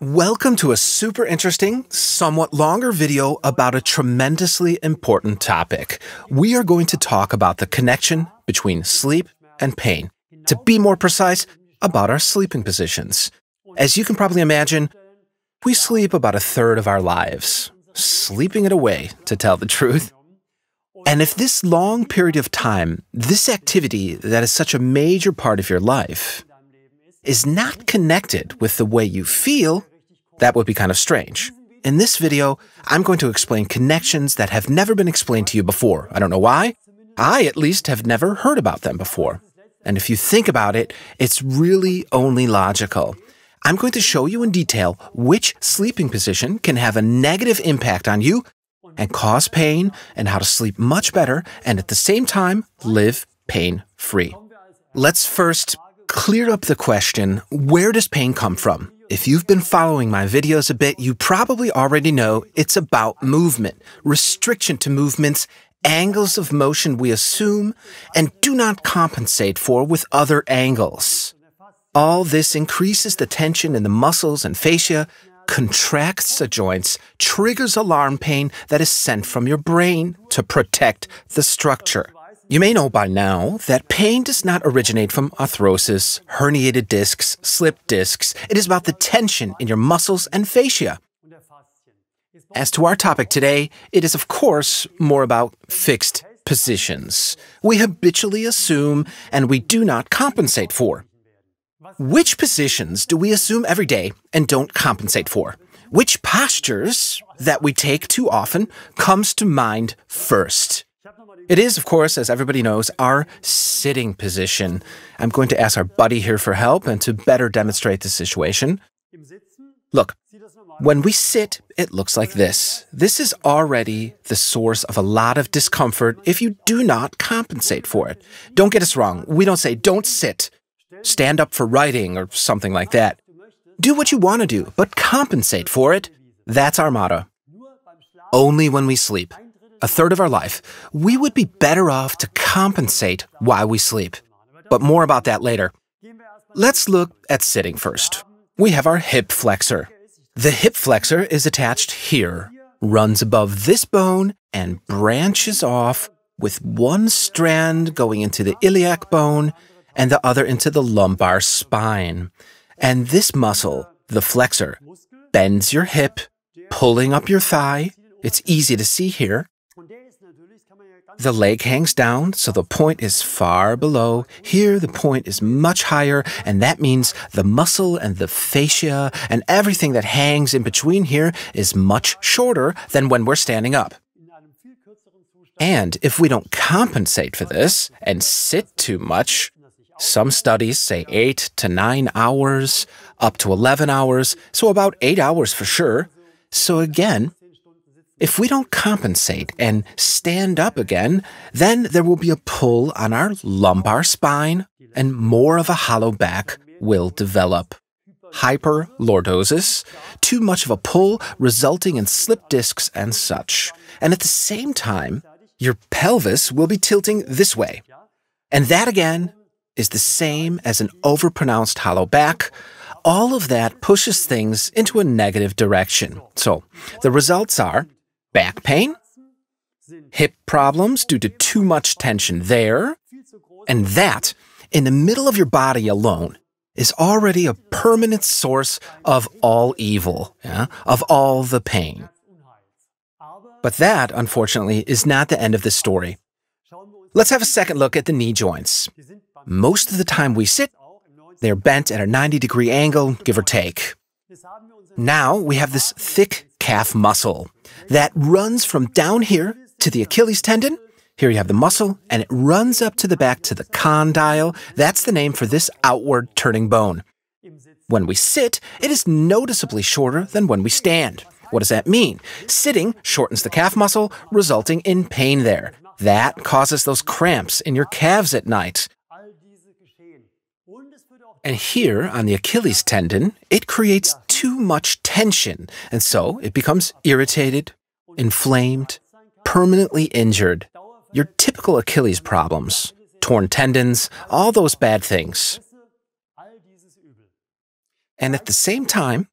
Welcome to a super interesting, somewhat longer video about a tremendously important topic. We are going to talk about the connection between sleep and pain. To be more precise, about our sleeping positions. As you can probably imagine, we sleep about a third of our lives, sleeping it away, to tell the truth. And if this long period of time, this activity that is such a major part of your life, is not connected with the way you feel, that would be kind of strange. In this video, I'm going to explain connections that have never been explained to you before. I don't know why. I, at least, have never heard about them before. And if you think about it, it's really only logical. I'm going to show you in detail which sleeping position can have a negative impact on you and cause pain, and how to sleep much better and at the same time live pain free. Let's first clear up the question where does pain come from? If you've been following my videos a bit, you probably already know it's about movement, restriction to movements, angles of motion we assume and do not compensate for with other angles. All this increases the tension in the muscles and fascia, contracts the joints, triggers alarm pain that is sent from your brain to protect the structure. You may know by now that pain does not originate from arthrosis, herniated discs, slipped discs. It is about the tension in your muscles and fascia. As to our topic today, it is of course more about fixed positions. We habitually assume and we do not compensate for. Which positions do we assume every day and don't compensate for? Which postures that we take too often comes to mind first? It is, of course, as everybody knows, our sitting position. I'm going to ask our buddy here for help and to better demonstrate the situation. Look, when we sit, it looks like this. This is already the source of a lot of discomfort if you do not compensate for it. Don't get us wrong. We don't say, don't sit, stand up for writing, or something like that. Do what you want to do, but compensate for it. That's our motto. Only when we sleep a third of our life, we would be better off to compensate while we sleep. But more about that later. Let's look at sitting first. We have our hip flexor. The hip flexor is attached here, runs above this bone, and branches off with one strand going into the iliac bone and the other into the lumbar spine. And this muscle, the flexor, bends your hip, pulling up your thigh. It's easy to see here. The leg hangs down, so the point is far below. Here, the point is much higher, and that means the muscle and the fascia and everything that hangs in between here is much shorter than when we're standing up. And if we don't compensate for this and sit too much, some studies say 8 to 9 hours, up to 11 hours, so about 8 hours for sure. So again, if we don't compensate and stand up again, then there will be a pull on our lumbar spine and more of a hollow back will develop. Hyperlordosis, too much of a pull resulting in slip discs and such. And at the same time, your pelvis will be tilting this way. And that again is the same as an overpronounced hollow back. All of that pushes things into a negative direction. So the results are back pain, hip problems due to too much tension there, and that, in the middle of your body alone, is already a permanent source of all evil, yeah? of all the pain. But that, unfortunately, is not the end of the story. Let's have a second look at the knee joints. Most of the time we sit, they're bent at a 90 degree angle, give or take. Now we have this thick calf muscle that runs from down here to the Achilles tendon. Here you have the muscle, and it runs up to the back to the condyle. That's the name for this outward turning bone. When we sit, it is noticeably shorter than when we stand. What does that mean? Sitting shortens the calf muscle, resulting in pain there. That causes those cramps in your calves at night. And here on the Achilles tendon, it creates too much tension, and so it becomes irritated, inflamed, permanently injured. Your typical Achilles problems, torn tendons, all those bad things. And at the same time,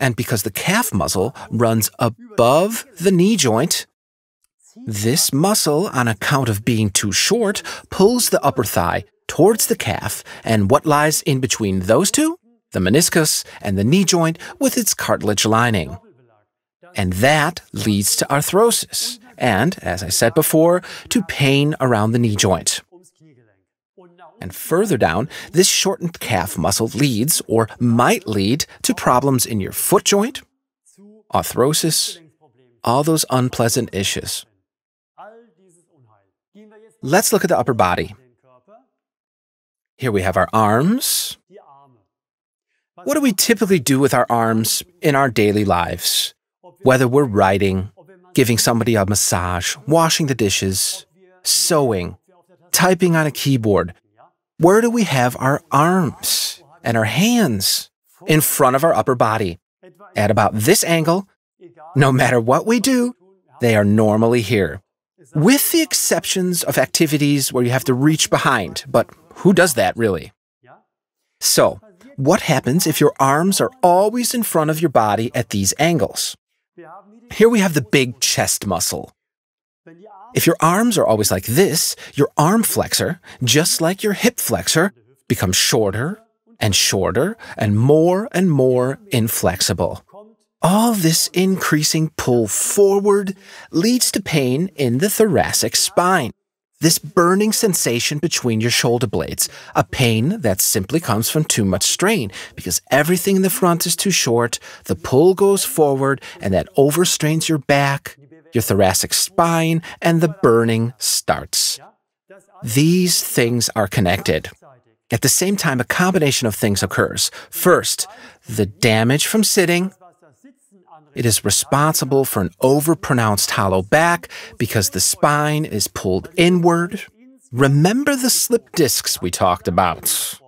And because the calf muscle runs above the knee joint, this muscle, on account of being too short, pulls the upper thigh towards the calf, and what lies in between those two? The meniscus and the knee joint with its cartilage lining. And that leads to arthrosis, and, as I said before, to pain around the knee joint. And further down, this shortened calf muscle leads or might lead to problems in your foot joint, arthrosis, all those unpleasant issues. Let's look at the upper body. Here we have our arms. What do we typically do with our arms in our daily lives? Whether we're writing, giving somebody a massage, washing the dishes, sewing, typing on a keyboard, where do we have our arms and our hands? In front of our upper body. At about this angle, no matter what we do, they are normally here with the exceptions of activities where you have to reach behind. But who does that really? So, what happens if your arms are always in front of your body at these angles? Here we have the big chest muscle. If your arms are always like this, your arm flexor, just like your hip flexor, becomes shorter and shorter and more and more inflexible. All this increasing pull forward leads to pain in the thoracic spine. This burning sensation between your shoulder blades, a pain that simply comes from too much strain because everything in the front is too short, the pull goes forward, and that overstrains your back, your thoracic spine, and the burning starts. These things are connected. At the same time, a combination of things occurs. First, the damage from sitting, it is responsible for an overpronounced hollow back because the spine is pulled inward. Remember the slip discs we talked about.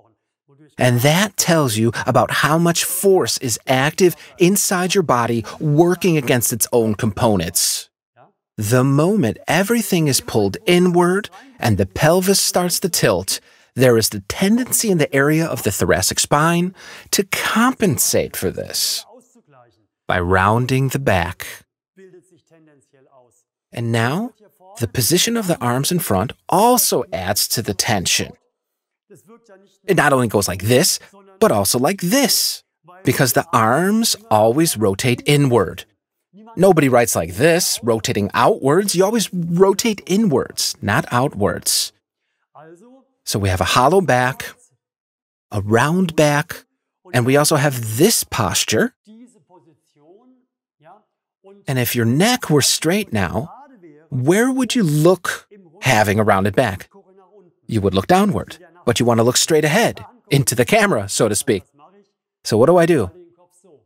And that tells you about how much force is active inside your body working against its own components. The moment everything is pulled inward and the pelvis starts to tilt, there is the tendency in the area of the thoracic spine to compensate for this by rounding the back. And now, the position of the arms in front also adds to the tension. It not only goes like this, but also like this, because the arms always rotate inward. Nobody writes like this, rotating outwards. You always rotate inwards, not outwards. So we have a hollow back, a round back, and we also have this posture, and if your neck were straight now, where would you look having a rounded back? You would look downward, but you want to look straight ahead, into the camera, so to speak. So what do I do?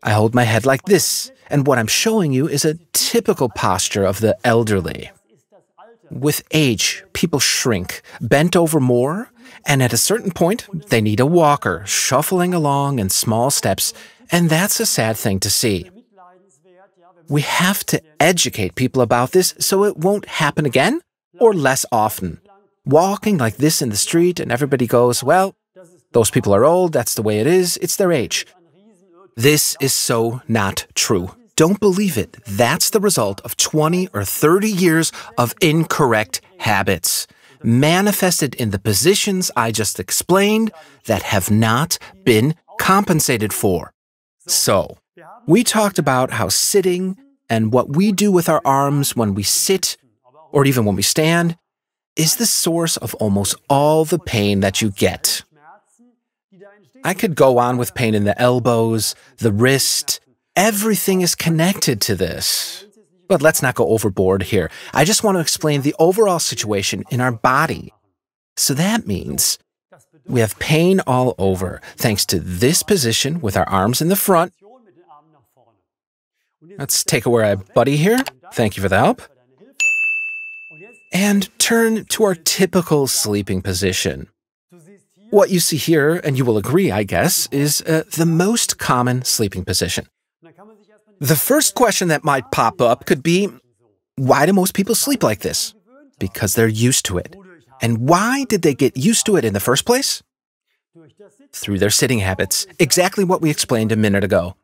I hold my head like this, and what I'm showing you is a typical posture of the elderly. With age, people shrink, bent over more, and at a certain point, they need a walker, shuffling along in small steps, and that's a sad thing to see. We have to educate people about this so it won't happen again or less often. Walking like this in the street and everybody goes, well, those people are old, that's the way it is, it's their age. This is so not true. Don't believe it. That's the result of 20 or 30 years of incorrect habits, manifested in the positions I just explained that have not been compensated for. So, we talked about how sitting and what we do with our arms when we sit or even when we stand is the source of almost all the pain that you get. I could go on with pain in the elbows, the wrist, everything is connected to this. But let's not go overboard here. I just want to explain the overall situation in our body. So that means we have pain all over thanks to this position with our arms in the front Let's take away our buddy here. Thank you for the help. And turn to our typical sleeping position. What you see here, and you will agree, I guess, is uh, the most common sleeping position. The first question that might pop up could be why do most people sleep like this? Because they're used to it. And why did they get used to it in the first place? Through their sitting habits, exactly what we explained a minute ago.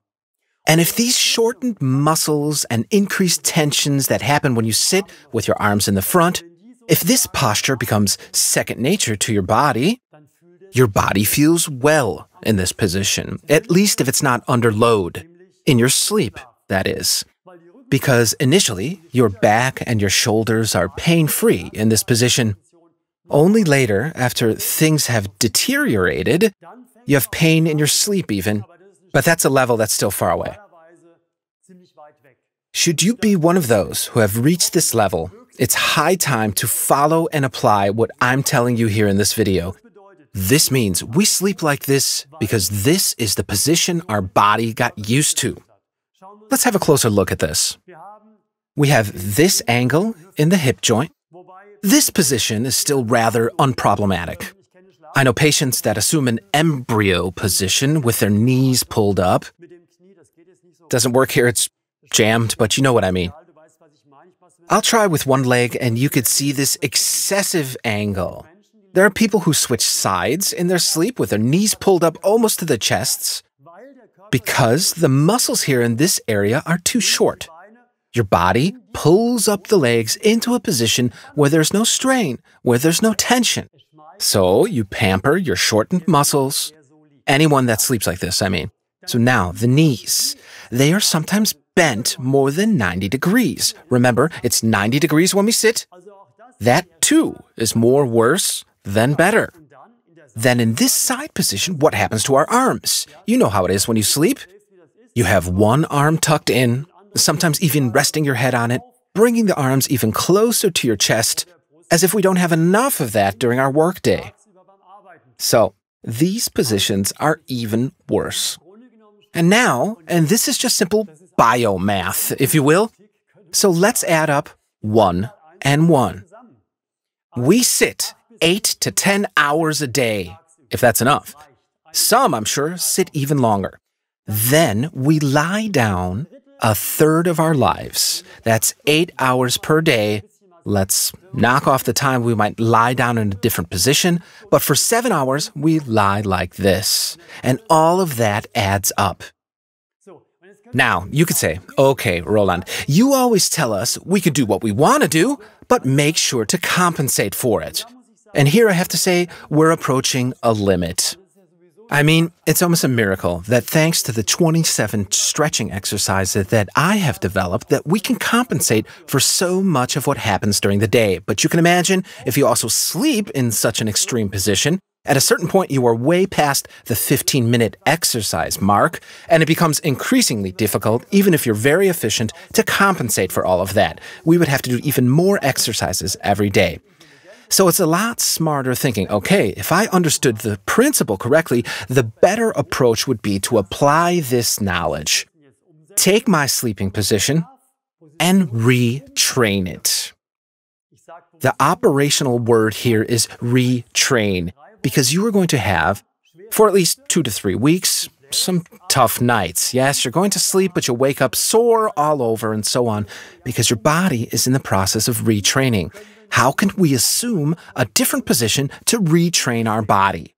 And if these shortened muscles and increased tensions that happen when you sit with your arms in the front, if this posture becomes second nature to your body, your body feels well in this position, at least if it's not under load, in your sleep, that is. Because initially, your back and your shoulders are pain free in this position. Only later, after things have deteriorated, you have pain in your sleep, even, but that's a level that's still far away. Should you be one of those who have reached this level, it's high time to follow and apply what I'm telling you here in this video. This means we sleep like this because this is the position our body got used to. Let's have a closer look at this. We have this angle in the hip joint. This position is still rather unproblematic. I know patients that assume an embryo position with their knees pulled up. Doesn't work here, it's jammed, but you know what I mean. I'll try with one leg and you could see this excessive angle. There are people who switch sides in their sleep with their knees pulled up almost to the chests because the muscles here in this area are too short. Your body pulls up the legs into a position where there's no strain, where there's no tension. So you pamper your shortened muscles. Anyone that sleeps like this, I mean. So now the knees, they are sometimes bent more than 90 degrees. Remember, it's 90 degrees when we sit. That too is more worse than better. Then in this side position, what happens to our arms? You know how it is when you sleep. You have one arm tucked in, sometimes even resting your head on it, bringing the arms even closer to your chest, as if we don't have enough of that during our workday. So, these positions are even worse. And now, and this is just simple biomath, if you will. So let's add up one and one. We sit eight to 10 hours a day, if that's enough. Some, I'm sure, sit even longer. Then we lie down a third of our lives. That's eight hours per day. Let's knock off the time we might lie down in a different position, but for seven hours, we lie like this. And all of that adds up. Now, you could say, okay, Roland, you always tell us we can do what we want to do, but make sure to compensate for it. And here I have to say, we're approaching a limit. I mean, it's almost a miracle that thanks to the 27 stretching exercises that I have developed that we can compensate for so much of what happens during the day. But you can imagine if you also sleep in such an extreme position, at a certain point, you are way past the 15 minute exercise mark, and it becomes increasingly difficult, even if you're very efficient, to compensate for all of that. We would have to do even more exercises every day. So it's a lot smarter thinking, okay, if I understood the principle correctly, the better approach would be to apply this knowledge, take my sleeping position, and retrain it. The operational word here is retrain, because you are going to have, for at least two to three weeks, some tough nights. Yes, you're going to sleep, but you'll wake up sore all over and so on, because your body is in the process of retraining. How can we assume a different position to retrain our body?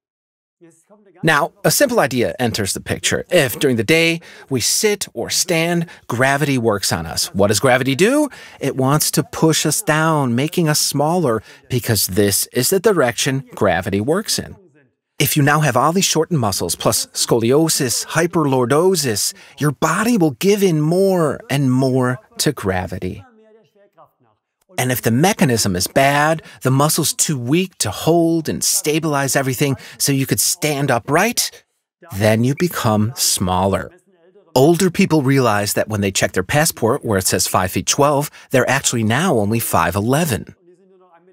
Now, a simple idea enters the picture. If during the day we sit or stand, gravity works on us. What does gravity do? It wants to push us down, making us smaller, because this is the direction gravity works in. If you now have all these shortened muscles plus scoliosis, hyperlordosis, your body will give in more and more to gravity. And if the mechanism is bad, the muscle's too weak to hold and stabilize everything so you could stand upright, then you become smaller. Older people realize that when they check their passport where it says 5 feet 12, they're actually now only 5'11.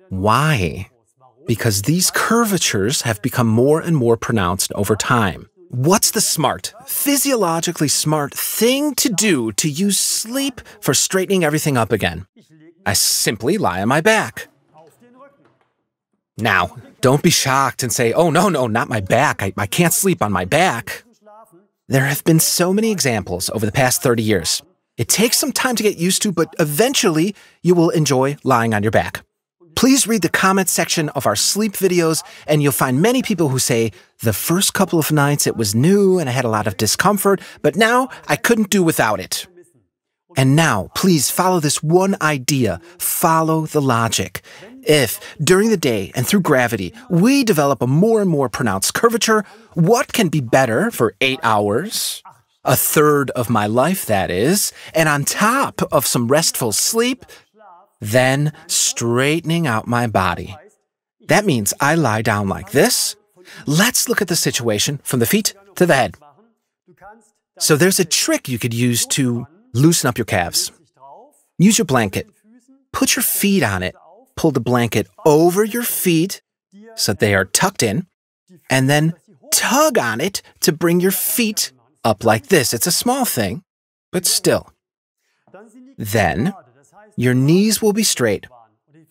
Why? Because these curvatures have become more and more pronounced over time. What's the smart, physiologically smart thing to do to use sleep for straightening everything up again? I simply lie on my back. Now, don't be shocked and say, oh, no, no, not my back. I, I can't sleep on my back. There have been so many examples over the past 30 years. It takes some time to get used to, but eventually you will enjoy lying on your back. Please read the comment section of our sleep videos, and you'll find many people who say, The first couple of nights it was new and I had a lot of discomfort, but now I couldn't do without it. And now, please follow this one idea follow the logic. If, during the day and through gravity, we develop a more and more pronounced curvature, what can be better for eight hours? A third of my life, that is, and on top of some restful sleep, then straightening out my body. That means I lie down like this. Let's look at the situation from the feet to the head. So there's a trick you could use to loosen up your calves. Use your blanket. Put your feet on it. Pull the blanket over your feet so they are tucked in, and then tug on it to bring your feet up like this. It's a small thing, but still. Then your knees will be straight,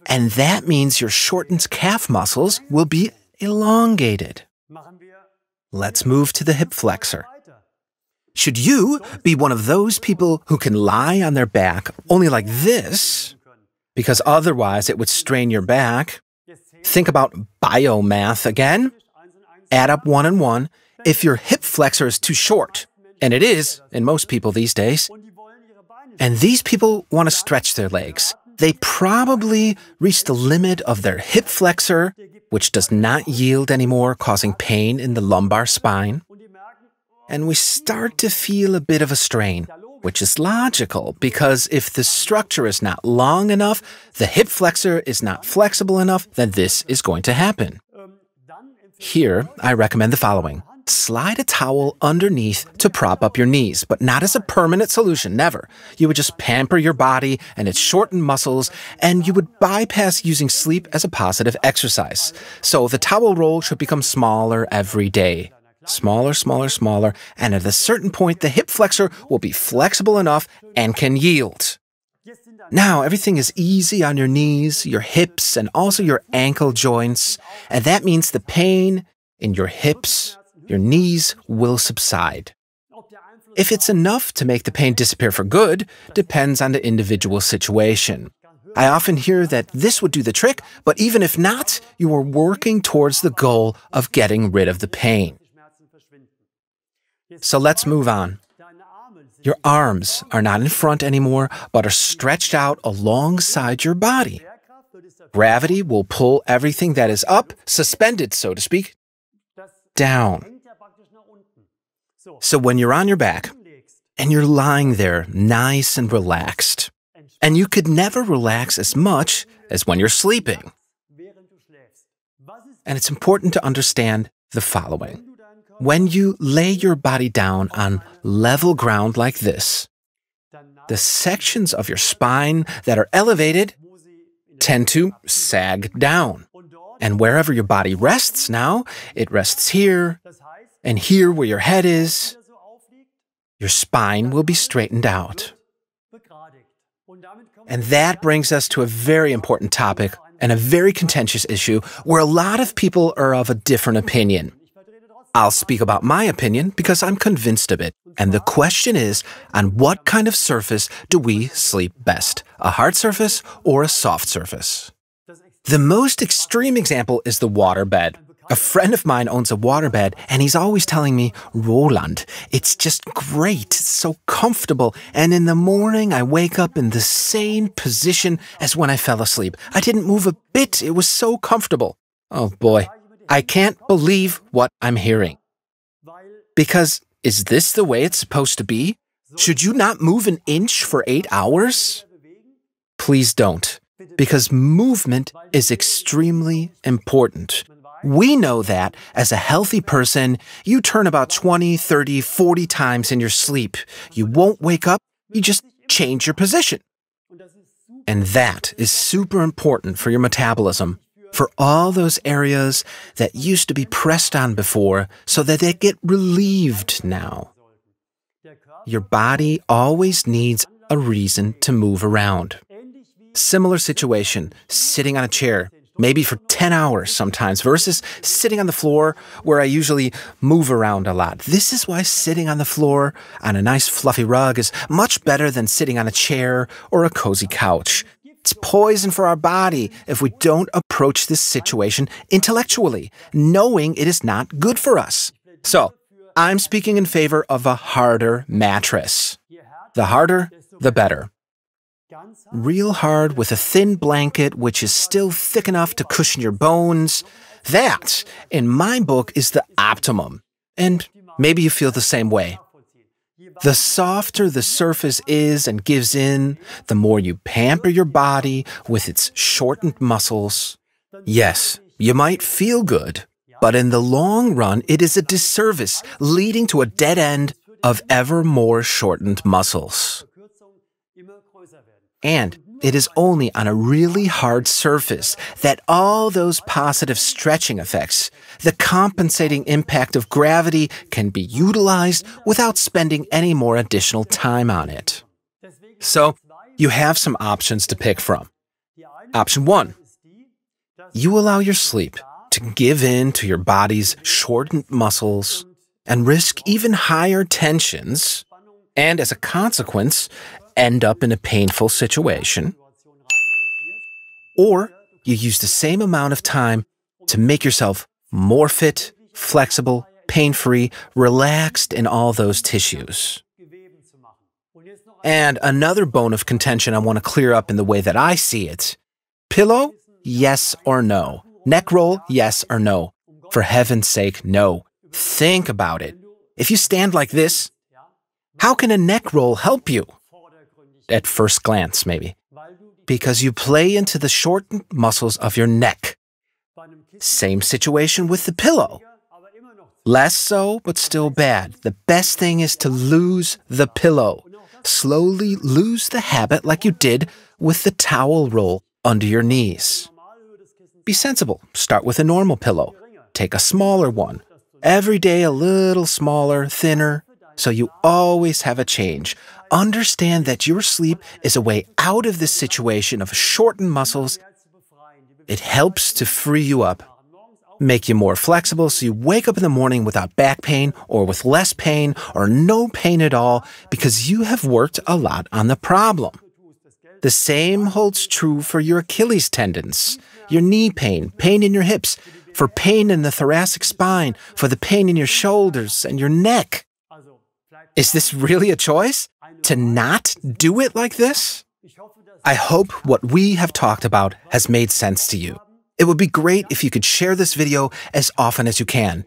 and that means your shortened calf muscles will be elongated. Let's move to the hip flexor. Should you be one of those people who can lie on their back only like this, because otherwise it would strain your back? Think about biomath again. Add up one and one. If your hip flexor is too short, and it is in most people these days, and these people want to stretch their legs. They probably reach the limit of their hip flexor, which does not yield anymore, causing pain in the lumbar spine. And we start to feel a bit of a strain, which is logical because if the structure is not long enough, the hip flexor is not flexible enough, then this is going to happen. Here, I recommend the following slide a towel underneath to prop up your knees, but not as a permanent solution, never. You would just pamper your body and its shortened muscles, and you would bypass using sleep as a positive exercise. So the towel roll should become smaller every day. Smaller, smaller, smaller, and at a certain point, the hip flexor will be flexible enough and can yield. Now, everything is easy on your knees, your hips, and also your ankle joints, and that means the pain in your hips, your knees will subside. If it's enough to make the pain disappear for good depends on the individual situation. I often hear that this would do the trick, but even if not, you are working towards the goal of getting rid of the pain. So let's move on. Your arms are not in front anymore, but are stretched out alongside your body. Gravity will pull everything that is up, suspended, so to speak, down. So when you're on your back and you're lying there nice and relaxed, and you could never relax as much as when you're sleeping. And it's important to understand the following. When you lay your body down on level ground like this, the sections of your spine that are elevated tend to sag down. And wherever your body rests now, it rests here, and here where your head is, your spine will be straightened out. And that brings us to a very important topic and a very contentious issue where a lot of people are of a different opinion. I'll speak about my opinion because I'm convinced of it. And the question is on what kind of surface do we sleep best? A hard surface or a soft surface? The most extreme example is the waterbed. A friend of mine owns a waterbed, and he's always telling me, Roland, it's just great, it's so comfortable. And in the morning, I wake up in the same position as when I fell asleep. I didn't move a bit, it was so comfortable. Oh boy, I can't believe what I'm hearing. Because is this the way it's supposed to be? Should you not move an inch for eight hours? Please don't, because movement is extremely important. We know that as a healthy person, you turn about 20, 30, 40 times in your sleep. You won't wake up, you just change your position. And that is super important for your metabolism, for all those areas that used to be pressed on before so that they get relieved now. Your body always needs a reason to move around. Similar situation, sitting on a chair maybe for 10 hours sometimes, versus sitting on the floor where I usually move around a lot. This is why sitting on the floor on a nice fluffy rug is much better than sitting on a chair or a cozy couch. It's poison for our body if we don't approach this situation intellectually, knowing it is not good for us. So, I'm speaking in favor of a harder mattress. The harder, the better. Real hard with a thin blanket which is still thick enough to cushion your bones. That, in my book, is the optimum. And maybe you feel the same way. The softer the surface is and gives in, the more you pamper your body with its shortened muscles. Yes, you might feel good, but in the long run, it is a disservice, leading to a dead end of ever more shortened muscles. And it is only on a really hard surface that all those positive stretching effects, the compensating impact of gravity, can be utilized without spending any more additional time on it. So, you have some options to pick from. Option one you allow your sleep to give in to your body's shortened muscles and risk even higher tensions, and as a consequence, end up in a painful situation. Or you use the same amount of time to make yourself more fit, flexible, pain free, relaxed in all those tissues. And another bone of contention I want to clear up in the way that I see it pillow, yes or no? Neck roll, yes or no? For heaven's sake, no. Think about it. If you stand like this, how can a neck roll help you? At first glance, maybe. Because you play into the shortened muscles of your neck. Same situation with the pillow. Less so, but still bad. The best thing is to lose the pillow. Slowly lose the habit like you did with the towel roll under your knees. Be sensible. Start with a normal pillow. Take a smaller one. Every day a little smaller, thinner, so you always have a change. Understand that your sleep is a way out of this situation of shortened muscles. It helps to free you up, make you more flexible so you wake up in the morning without back pain or with less pain or no pain at all because you have worked a lot on the problem. The same holds true for your Achilles tendons, your knee pain, pain in your hips, for pain in the thoracic spine, for the pain in your shoulders and your neck. Is this really a choice? To not do it like this? I hope what we have talked about has made sense to you. It would be great if you could share this video as often as you can.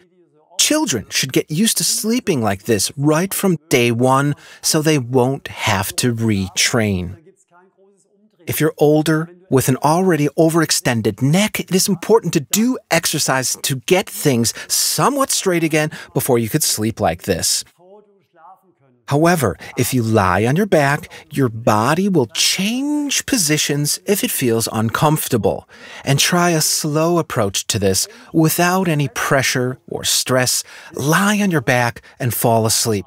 Children should get used to sleeping like this right from day one so they won't have to retrain. If you're older, with an already overextended neck, it is important to do exercise to get things somewhat straight again before you could sleep like this. However, if you lie on your back, your body will change positions if it feels uncomfortable. And try a slow approach to this without any pressure or stress. Lie on your back and fall asleep.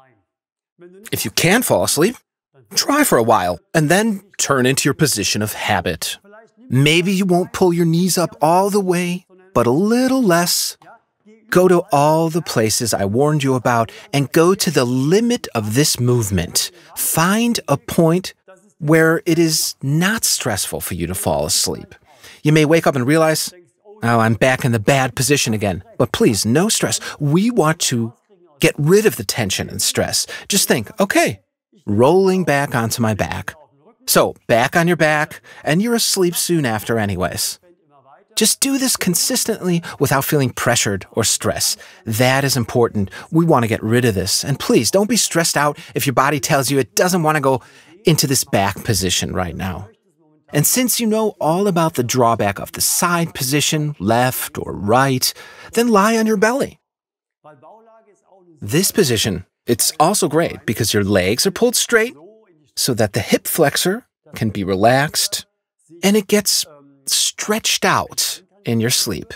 If you can fall asleep, try for a while and then turn into your position of habit. Maybe you won't pull your knees up all the way, but a little less Go to all the places I warned you about and go to the limit of this movement. Find a point where it is not stressful for you to fall asleep. You may wake up and realize, oh, I'm back in the bad position again. But please, no stress. We want to get rid of the tension and stress. Just think, okay, rolling back onto my back. So, back on your back, and you're asleep soon after, anyways. Just do this consistently without feeling pressured or stressed. That is important. We want to get rid of this. And please don't be stressed out if your body tells you it doesn't want to go into this back position right now. And since you know all about the drawback of the side position, left or right, then lie on your belly. This position, it's also great because your legs are pulled straight so that the hip flexor can be relaxed and it gets stretched out in your sleep.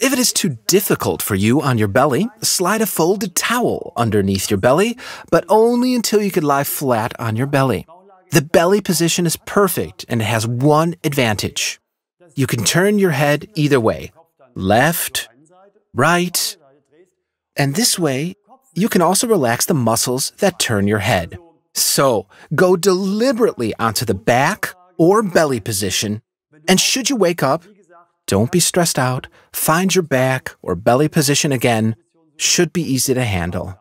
If it is too difficult for you on your belly, slide a folded towel underneath your belly, but only until you can lie flat on your belly. The belly position is perfect and it has one advantage. You can turn your head either way, left, right, and this way you can also relax the muscles that turn your head. So go deliberately onto the back or belly position. And should you wake up, don't be stressed out. Find your back or belly position again. Should be easy to handle.